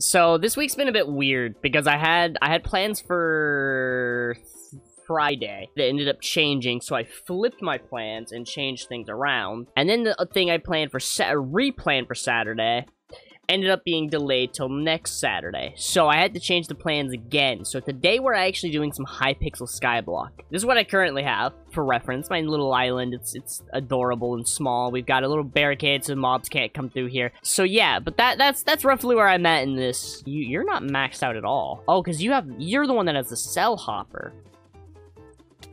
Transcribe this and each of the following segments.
So this week's been a bit weird because I had I had plans for Friday that ended up changing, so I flipped my plans and changed things around. And then the thing I planned for Sa- replanned for Saturday ended up being delayed till next Saturday. So I had to change the plans again. So today we're actually doing some Hypixel Skyblock. This is what I currently have for reference. My little island, it's it's adorable and small. We've got a little barricade so mobs can't come through here. So yeah, but that that's that's roughly where I'm at in this. You you're not maxed out at all. Oh, cuz you have you're the one that has the sell hopper.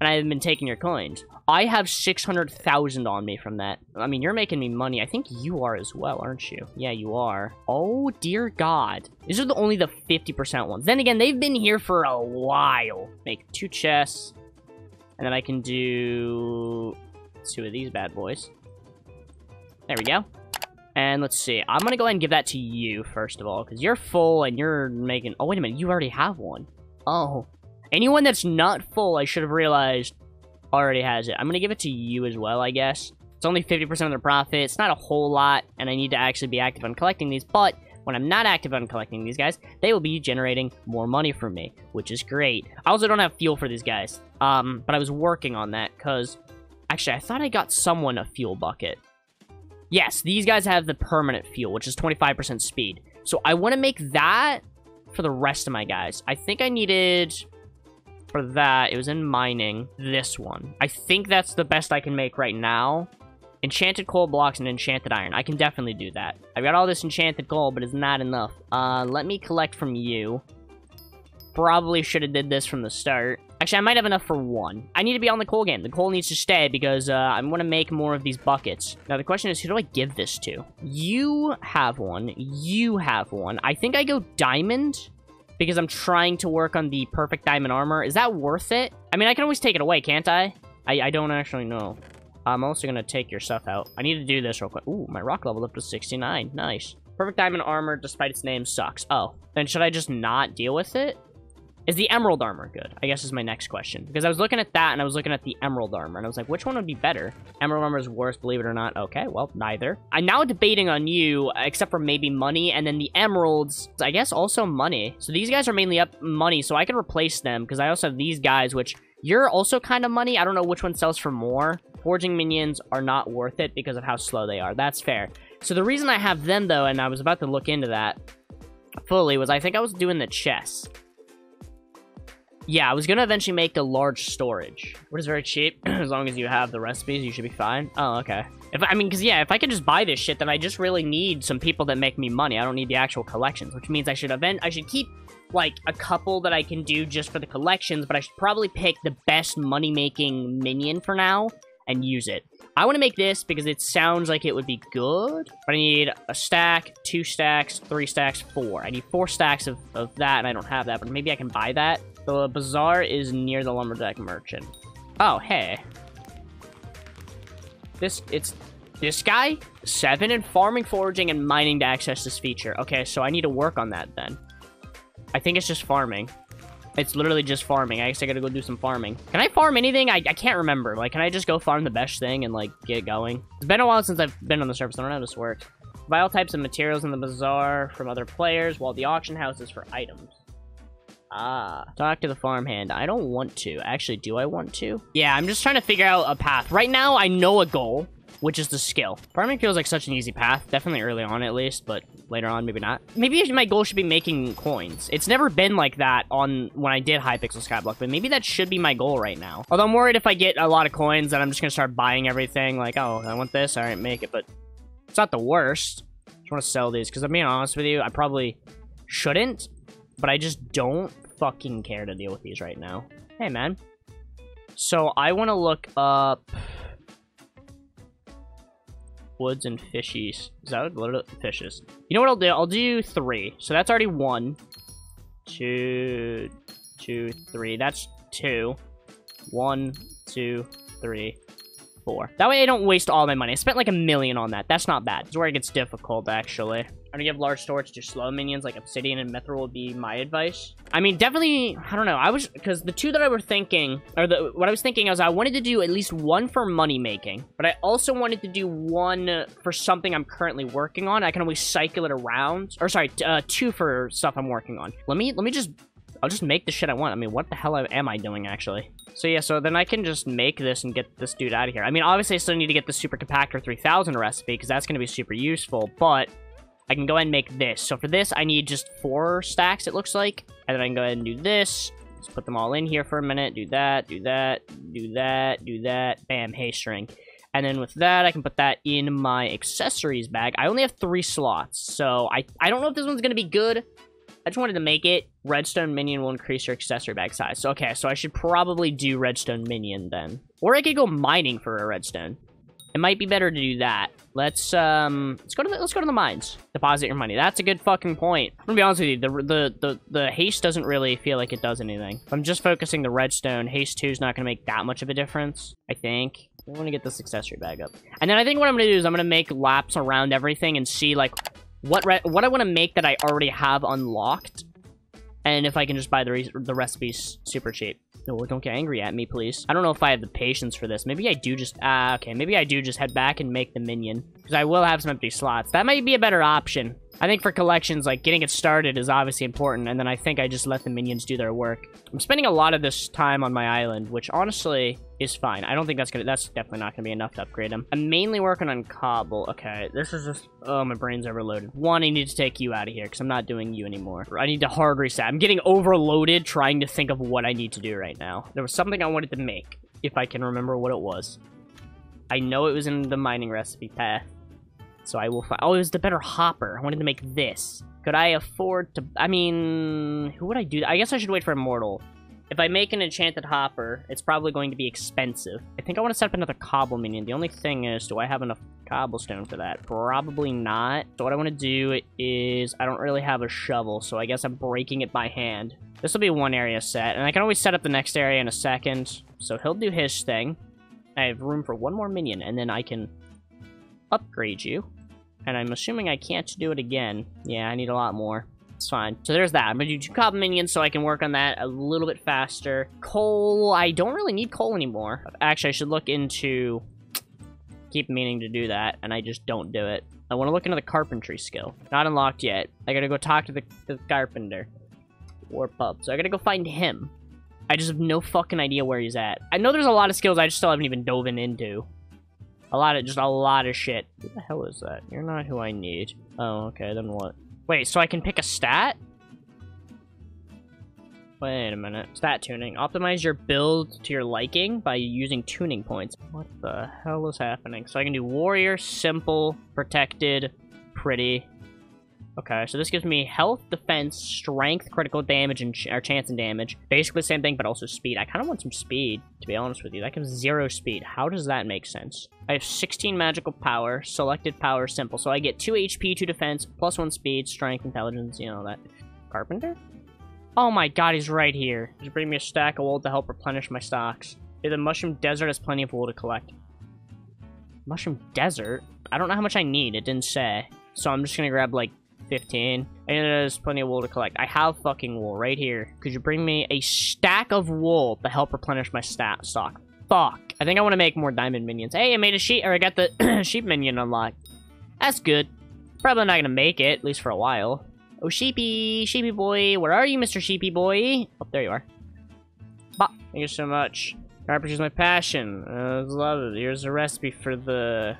And I haven't been taking your coins. I have 600,000 on me from that. I mean, you're making me money. I think you are as well, aren't you? Yeah, you are. Oh, dear God. These are the only the 50% ones. Then again, they've been here for a while. Make two chests. And then I can do two of these bad boys. There we go. And let's see. I'm going to go ahead and give that to you, first of all, because you're full and you're making... Oh, wait a minute. You already have one. Oh. Anyone that's not full, I should have realized, already has it. I'm going to give it to you as well, I guess. It's only 50% of their profit. It's not a whole lot, and I need to actually be active on collecting these, but when I'm not active on collecting these guys, they will be generating more money for me, which is great. I also don't have fuel for these guys, um, but I was working on that, because... Actually, I thought I got someone a fuel bucket. Yes, these guys have the permanent fuel, which is 25% speed. So I want to make that for the rest of my guys. I think I needed for that, it was in mining. This one. I think that's the best I can make right now. Enchanted coal blocks and enchanted iron. I can definitely do that. I've got all this enchanted coal, but it's not enough. Uh, let me collect from you. Probably should have did this from the start. Actually, I might have enough for one. I need to be on the coal game. The coal needs to stay because uh, I want to make more of these buckets. Now, the question is, who do I give this to? You have one. You have one. I think I go diamond because I'm trying to work on the perfect diamond armor. Is that worth it? I mean, I can always take it away, can't I? I, I don't actually know. I'm also going to take your stuff out. I need to do this real quick. Ooh, my rock level up to 69. Nice. Perfect diamond armor, despite its name, sucks. Oh, then should I just not deal with it? Is the emerald armor good? I guess is my next question. Because I was looking at that and I was looking at the emerald armor. And I was like, which one would be better? Emerald armor is worse, believe it or not. Okay, well, neither. I'm now debating on you, except for maybe money. And then the emeralds, I guess also money. So these guys are mainly up money. So I can replace them because I also have these guys, which you're also kind of money. I don't know which one sells for more. Foraging minions are not worth it because of how slow they are. That's fair. So the reason I have them, though, and I was about to look into that fully, was I think I was doing the chests. Yeah, I was gonna eventually make a large storage. which is very cheap. as long as you have the recipes, you should be fine. Oh, okay. If I mean, because yeah, if I could just buy this shit, then I just really need some people that make me money. I don't need the actual collections, which means I should event. I should keep like a couple that I can do just for the collections, but I should probably pick the best money-making minion for now and use it. I want to make this because it sounds like it would be good. But I need a stack, two stacks, three stacks, four. I need four stacks of, of that, and I don't have that, but maybe I can buy that. The bazaar is near the lumberjack merchant. Oh, hey. This, it's this guy? Seven in farming, foraging, and mining to access this feature. Okay, so I need to work on that then. I think it's just farming. It's literally just farming. I guess I gotta go do some farming. Can I farm anything? I, I can't remember. Like, can I just go farm the best thing and, like, get going? It's been a while since I've been on the surface. I don't know how this works. Buy all types of materials in the bazaar from other players, while the auction house is for items. Ah, talk to the farmhand. I don't want to. Actually, do I want to? Yeah, I'm just trying to figure out a path. Right now, I know a goal, which is the skill. Farming feels like such an easy path. Definitely early on, at least, but later on, maybe not. Maybe my goal should be making coins. It's never been like that on when I did Hypixel Skyblock, but maybe that should be my goal right now. Although I'm worried if I get a lot of coins, then I'm just gonna start buying everything. Like, oh, I want this. All right, make it. But it's not the worst. I just want to sell these because I'm being honest with you, I probably shouldn't, but I just don't fucking care to deal with these right now. Hey, man. So I want to look up woods and fishies. Is that what fishes? You know what I'll do? I'll do three. So that's already one, two, two, three. That's two. One, two, three, four. That way I don't waste all my money. I spent like a million on that. That's not bad. It's where it gets difficult, actually. I'm gonna give large storage to slow minions like Obsidian and Mithril would be my advice. I mean, definitely, I don't know. I was, because the two that I were thinking, or the what I was thinking was I wanted to do at least one for money making, but I also wanted to do one for something I'm currently working on. I can always cycle it around, or sorry, uh, two for stuff I'm working on. Let me, let me just, I'll just make the shit I want. I mean, what the hell am I doing, actually? So yeah, so then I can just make this and get this dude out of here. I mean, obviously I still need to get the Super Compactor 3000 recipe, because that's going to be super useful, but I can go ahead and make this. So for this, I need just four stacks, it looks like. And then I can go ahead and do this. Just put them all in here for a minute. Do that, do that, do that, do that. Bam, Haste Ring. And then with that, I can put that in my accessories bag. I only have three slots, so I, I don't know if this one's going to be good. I just wanted to make it. Redstone minion will increase your accessory bag size. So, okay, so I should probably do redstone minion then. Or I could go mining for a redstone. It might be better to do that. Let's um, let's go to the, let's go to the mines. Deposit your money. That's a good fucking point. I'm gonna be honest with you. The the the the haste doesn't really feel like it does anything. If I'm just focusing the redstone. Haste two is not gonna make that much of a difference. I think. I want to get this accessory bag up. And then I think what I'm gonna do is I'm gonna make laps around everything and see like what what I want to make that I already have unlocked, and if I can just buy the the recipes super cheap. No, don't get angry at me, please. I don't know if I have the patience for this. Maybe I do just... Ah, uh, okay. Maybe I do just head back and make the minion. Because I will have some empty slots. That might be a better option. I think for collections, like, getting it started is obviously important, and then I think I just let the minions do their work. I'm spending a lot of this time on my island, which honestly is fine. I don't think that's gonna- that's definitely not gonna be enough to upgrade them. I'm mainly working on cobble. Okay, this is just- oh, my brain's overloaded. One, I need to take you out of here, because I'm not doing you anymore. I need to hard reset. I'm getting overloaded trying to think of what I need to do right now. There was something I wanted to make, if I can remember what it was. I know it was in the mining recipe path. So I will find... Oh, it was the better hopper. I wanted to make this. Could I afford to... I mean... Who would I do? I guess I should wait for Immortal. If I make an enchanted hopper, it's probably going to be expensive. I think I want to set up another cobble minion. The only thing is, do I have enough cobblestone for that? Probably not. So what I want to do is, I don't really have a shovel, so I guess I'm breaking it by hand. This will be one area set, and I can always set up the next area in a second. So he'll do his thing. I have room for one more minion, and then I can upgrade you. And I'm assuming I can't do it again. Yeah, I need a lot more. It's fine. So there's that. I'm going to do two cobble minions so I can work on that a little bit faster. Coal, I don't really need coal anymore. Actually, I should look into... Keep meaning to do that, and I just don't do it. I want to look into the carpentry skill. Not unlocked yet. I gotta go talk to the, the carpenter. Warp up. So I gotta go find him. I just have no fucking idea where he's at. I know there's a lot of skills I just still haven't even dove into. A lot of, just a lot of shit. Who the hell is that? You're not who I need. Oh, okay, then what? Wait, so I can pick a stat? Wait a minute. Stat tuning. Optimize your build to your liking by using tuning points. What the hell is happening? So I can do warrior, simple, protected, pretty. Okay, so this gives me health, defense, strength, critical damage, and ch or chance and damage. Basically the same thing, but also speed. I kind of want some speed, to be honest with you. That gives zero speed. How does that make sense? I have 16 magical power, selected power, simple. So I get 2 HP, 2 defense, plus 1 speed, strength, intelligence, you know that. Carpenter? Oh my god, he's right here. Just bring me a stack of wool to help replenish my stocks. the Mushroom Desert has plenty of wool to collect. Mushroom Desert? I don't know how much I need. It didn't say. So I'm just gonna grab, like, 15. And there's plenty of wool to collect. I have fucking wool right here. Could you bring me a stack of wool to help replenish my stat stock? Fuck. I think I want to make more diamond minions. Hey, I made a sheep, or I got the sheep minion unlocked. That's good. Probably not gonna make it, at least for a while. Oh, sheepy, sheepy boy. Where are you, Mr. Sheepy boy? Oh, there you are. Thank you so much. Carpentry is my passion. Uh, love it. Here's a recipe for the...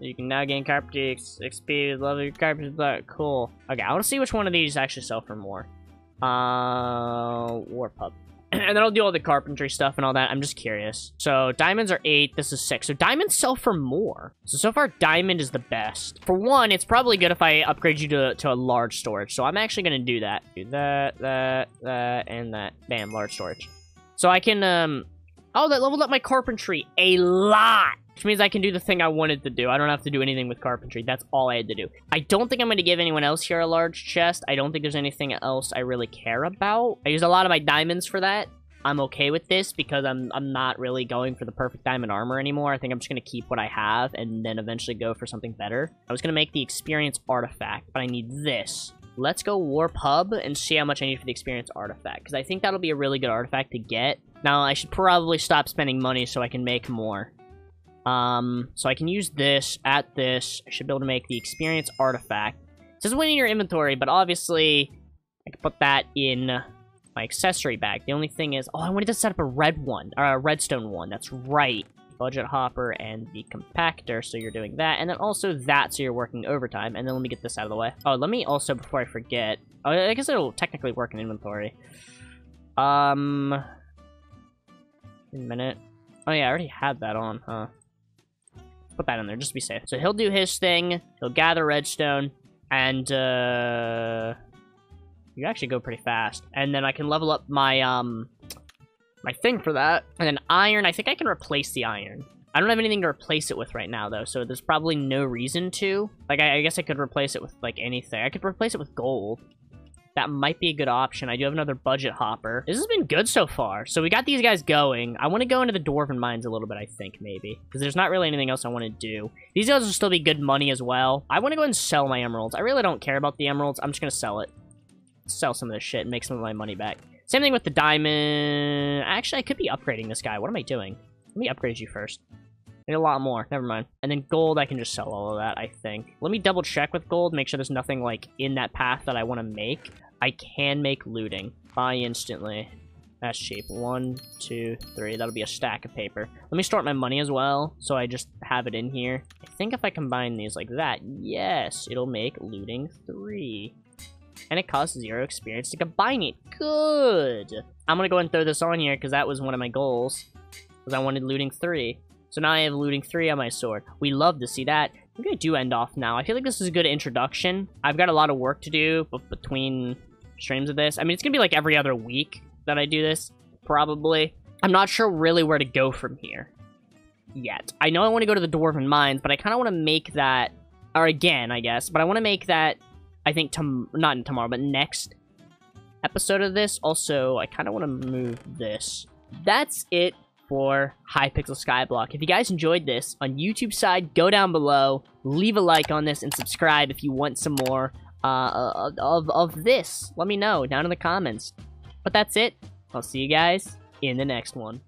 You can now gain carpentry XP. Love your carpentry block. Cool. Okay, I want to see which one of these actually sell for more. Uh, Warp Hub. and then I'll do all the carpentry stuff and all that. I'm just curious. So diamonds are eight. This is six. So diamonds sell for more. So, so far, diamond is the best. For one, it's probably good if I upgrade you to, to a large storage. So I'm actually going to do that. Do that, that, that, and that. Bam, large storage. So I can, um... Oh, that leveled up my carpentry a lot. Which means I can do the thing I wanted to do. I don't have to do anything with carpentry. That's all I had to do. I don't think I'm going to give anyone else here a large chest. I don't think there's anything else I really care about. I used a lot of my diamonds for that. I'm okay with this because I'm I'm not really going for the perfect diamond armor anymore. I think I'm just going to keep what I have and then eventually go for something better. I was going to make the experience artifact, but I need this. Let's go Warp Hub and see how much I need for the experience artifact, because I think that'll be a really good artifact to get. Now, I should probably stop spending money so I can make more. Um, so I can use this at this. I should be able to make the experience artifact. It says when in your inventory, but obviously I can put that in my accessory bag. The only thing is, oh, I wanted to set up a red one, or a redstone one. That's right. Budget hopper and the compactor, so you're doing that. And then also that, so you're working overtime. And then let me get this out of the way. Oh, let me also, before I forget, oh, I guess it'll technically work in inventory. Um, a minute. Oh yeah, I already had that on, huh? Put that in there, just to be safe. So he'll do his thing, he'll gather redstone, and, uh... You actually go pretty fast. And then I can level up my, um... My thing for that. And then iron, I think I can replace the iron. I don't have anything to replace it with right now, though, so there's probably no reason to. Like, I, I guess I could replace it with, like, anything. I could replace it with gold. That might be a good option. I do have another budget hopper. This has been good so far. So we got these guys going. I want to go into the Dwarven Mines a little bit, I think, maybe. Because there's not really anything else I want to do. These guys will still be good money as well. I want to go and sell my emeralds. I really don't care about the emeralds. I'm just going to sell it. Sell some of this shit and make some of my money back. Same thing with the diamond. Actually, I could be upgrading this guy. What am I doing? Let me upgrade you first. Need a lot more. Never mind. And then gold, I can just sell all of that, I think. Let me double check with gold, make sure there's nothing, like, in that path that I want to make. I can make looting. Buy instantly. That's cheap. One, two, three. That'll be a stack of paper. Let me start my money as well, so I just have it in here. I think if I combine these like that, yes, it'll make looting three. And it costs zero experience to combine it. Good! I'm gonna go and throw this on here, because that was one of my goals. Because I wanted looting three. So now I have looting three on my sword. We love to see that. I'm gonna do end off now. I feel like this is a good introduction. I've got a lot of work to do but between streams of this. I mean, it's gonna be like every other week that I do this, probably. I'm not sure really where to go from here yet. I know I want to go to the Dwarven Mines, but I kind of want to make that, or again, I guess, but I want to make that, I think, tom not in tomorrow, but next episode of this. Also, I kind of want to move this. That's it for Hypixel Skyblock. If you guys enjoyed this, on YouTube side, go down below, leave a like on this, and subscribe if you want some more uh, of, of this. Let me know down in the comments. But that's it. I'll see you guys in the next one.